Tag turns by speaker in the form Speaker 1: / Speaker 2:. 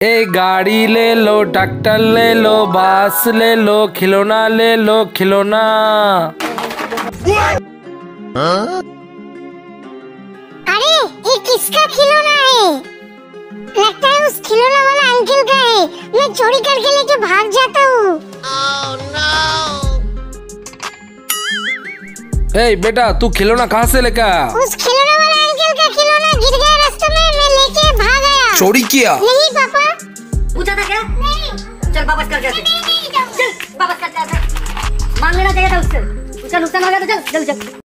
Speaker 1: ए गाड़ी ले लो ट्रैक्टर ले लो बास ले लो खिलौना ले लो खिलौना।
Speaker 2: अरे ये किसका खिलौना है? लगता है उस खिलौना वाला अंकल का है। मैं चोरी करके लेके भाग जाता हूँ।
Speaker 1: ए बेटा तू खिलौना कहाँ से लेकर
Speaker 2: उस खिलौना वाला अंकल का खिलौना गिर गया रास्ते में मैं लेके भाग आया।
Speaker 1: चोरी किया?
Speaker 2: नहीं पापा
Speaker 3: चल वापस कर
Speaker 2: जाते।
Speaker 3: चल, वापस कर जाते। मांग लेना चाहिए था उससे। उसका नुकसान हो गया तो चल चल चल।